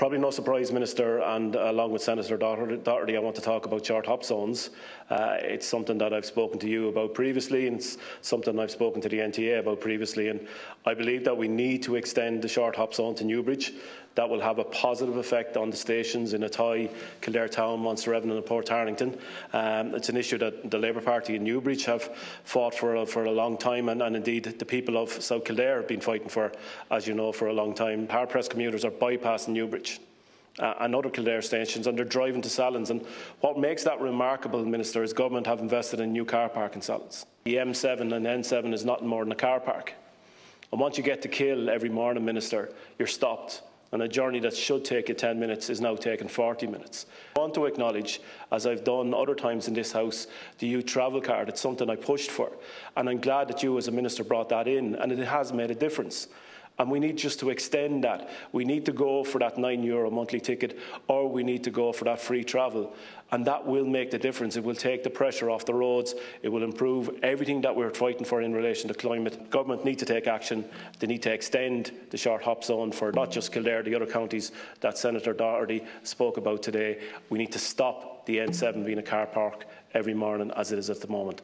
Probably no surprise, Minister, and along with Senator Doherty, I want to talk about short hop zones. Uh, it's something that I've spoken to you about previously, and it's something I've spoken to the NTA about previously. And I believe that we need to extend the short hop zone to Newbridge. That will have a positive effect on the stations in Athy, Kildare Town, Monasterevin and Portarlington. Um, it's an issue that the Labour Party in Newbridge have fought for, uh, for a long time, and, and, indeed the people of South Kildare have been fighting for, as you know, for a long time. Hard-pressed commuters are bypassing Newbridge. Uh, and other Kildare stations, and they're driving to Sallins. And what makes that remarkable, Minister, is government have invested in new car park in Sallins. The M7 and N7 is nothing more than a car park. And once you get to Kill every morning, Minister, you're stopped and a journey that should take you 10 minutes is now taking 40 minutes. I want to acknowledge, as I've done other times in this House, the youth travel card. It's something I pushed for, and I'm glad that you as a minister brought that in, and it has made a difference. And we need just to extend that. We need to go for that €9 Euro monthly ticket, or we need to go for that free travel. And that will make the difference. It will take the pressure off the roads. It will improve everything that we're fighting for in relation to climate. Government need to take action. They need to extend the short hop zone for not just Kildare, the other counties that Senator Doherty spoke about today. We need to stop the N7 being a car park every morning as it is at the moment.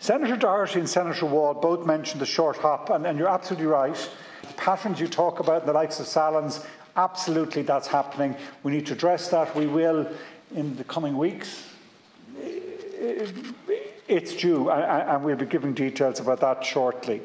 Senator Doherty and Senator Wall both mentioned the short hop, and, and you're absolutely right. The patterns you talk about in the likes of Sallins, absolutely that's happening. We need to address that. We will in the coming weeks. It's due, and we'll be giving details about that shortly.